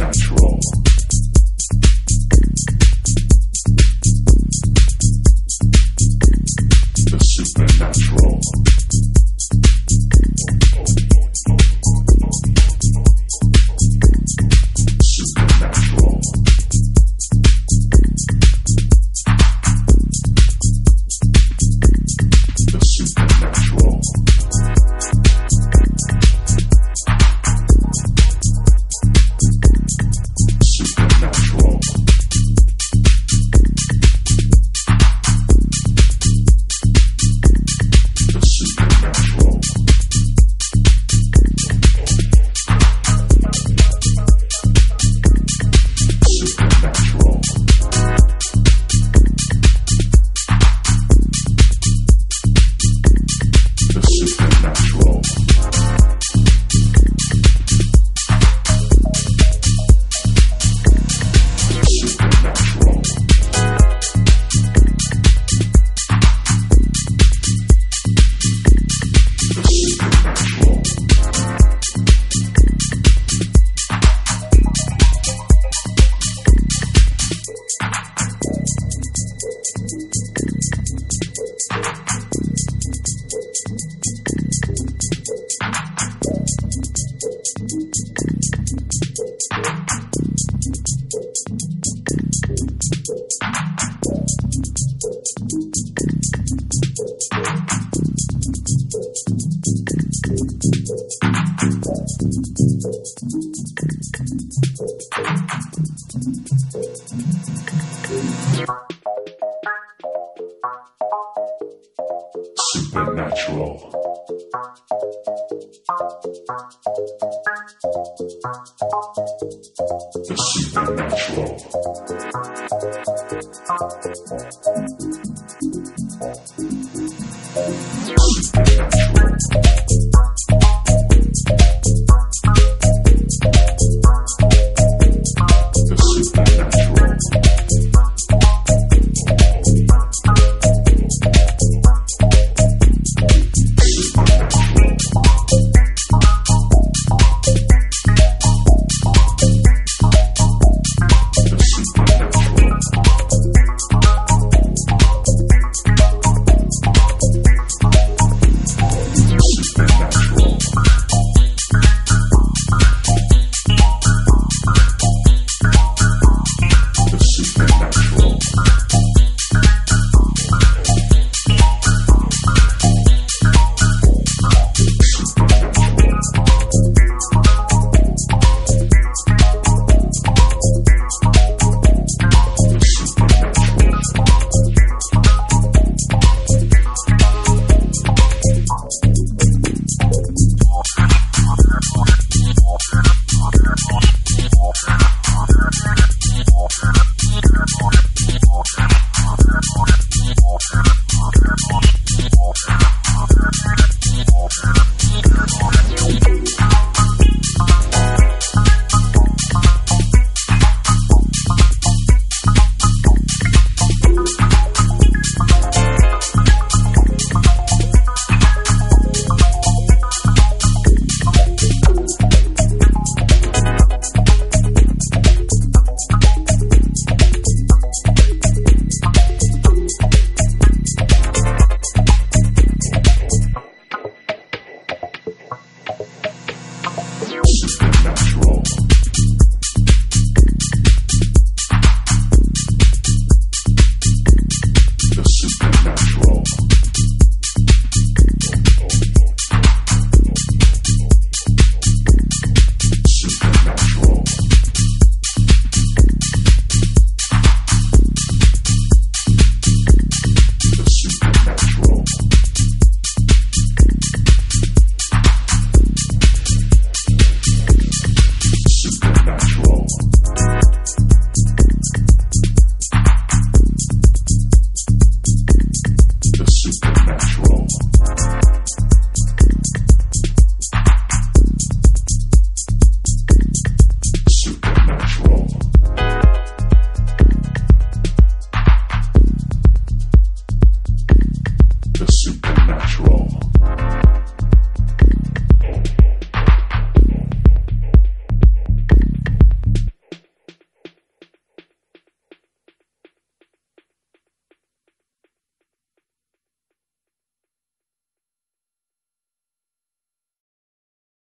supernatural. Supernatural. The supernatural. supernatural.